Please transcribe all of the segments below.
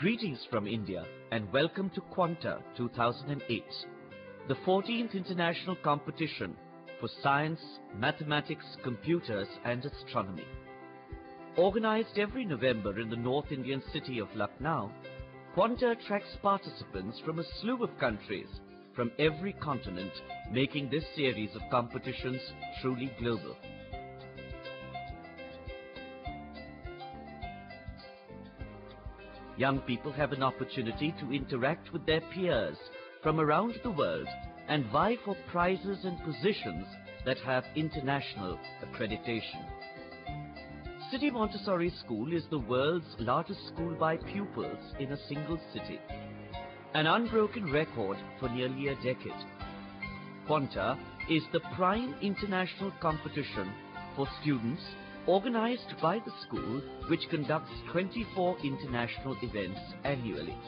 Greetings from India and welcome to Quanta 2008, the 14th international competition for science, mathematics, computers and astronomy. Organized every November in the North Indian city of Lucknow, Quanta attracts participants from a slew of countries from every continent, making this series of competitions truly global. Young people have an opportunity to interact with their peers from around the world and vie for prizes and positions that have international accreditation. City Montessori School is the world's largest school by pupils in a single city. An unbroken record for nearly a decade. Quanta is the prime international competition for students organized by the school which conducts 24 international events annually.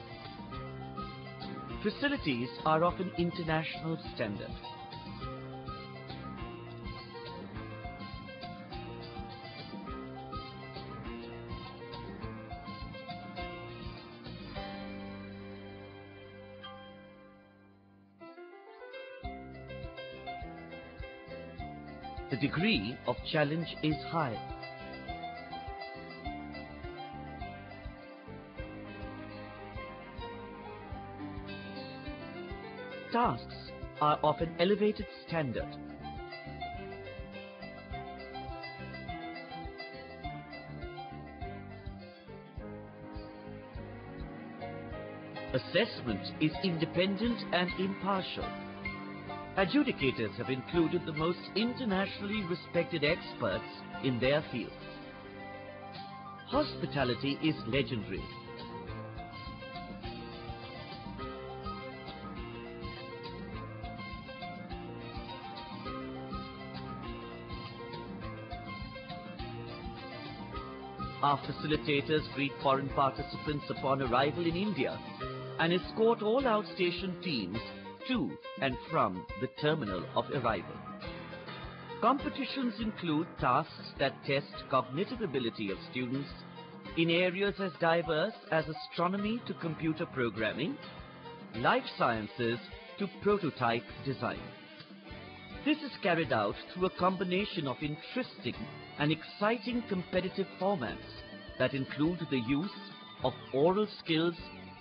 Facilities are of an international standard. The degree of challenge is high. Tasks are of an elevated standard. Assessment is independent and impartial. Adjudicators have included the most internationally respected experts in their fields. Hospitality is legendary. Our facilitators greet foreign participants upon arrival in India and escort all outstation teams to and from the terminal of arrival. Competitions include tasks that test cognitive ability of students in areas as diverse as astronomy to computer programming, life sciences to prototype design. This is carried out through a combination of interesting and exciting competitive formats that include the use of oral skills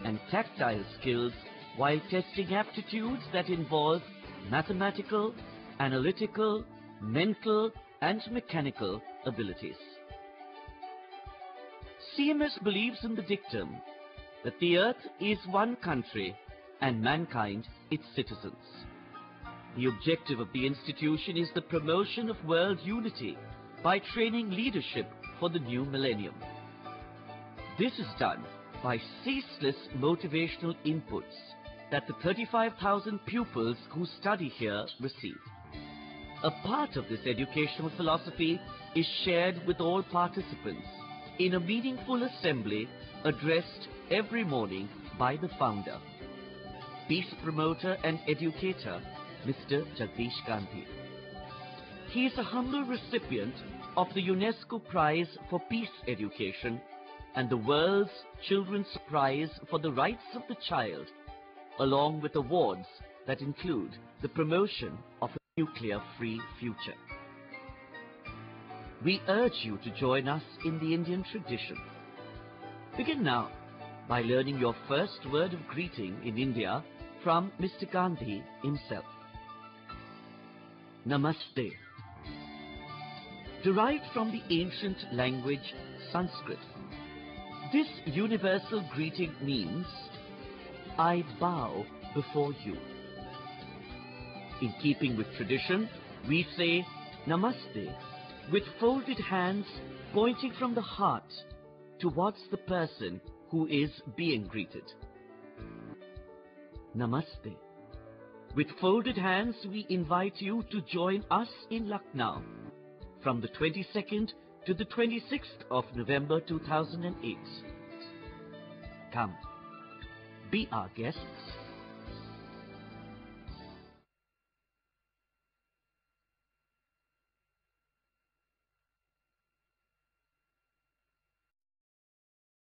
and tactile skills while testing aptitudes that involve mathematical, analytical, mental and mechanical abilities. CMS believes in the dictum that the earth is one country and mankind its citizens. The objective of the institution is the promotion of world unity by training leadership for the new millennium. This is done by ceaseless motivational inputs that the 35,000 pupils who study here receive. A part of this educational philosophy is shared with all participants in a meaningful assembly addressed every morning by the founder, peace promoter and educator, Mr. Jagdish Gandhi. He is a humble recipient of the UNESCO Prize for Peace Education and the World's Children's Prize for the Rights of the Child, along with awards that include the promotion of a nuclear-free future. We urge you to join us in the Indian tradition. Begin now by learning your first word of greeting in India from Mr. Gandhi himself. Namaste. Derived from the ancient language Sanskrit, this universal greeting means, I bow before you. In keeping with tradition, we say Namaste with folded hands pointing from the heart towards the person who is being greeted. Namaste. With folded hands, we invite you to join us in Lucknow from the 22nd to the 26th of November 2008. Come, be our guests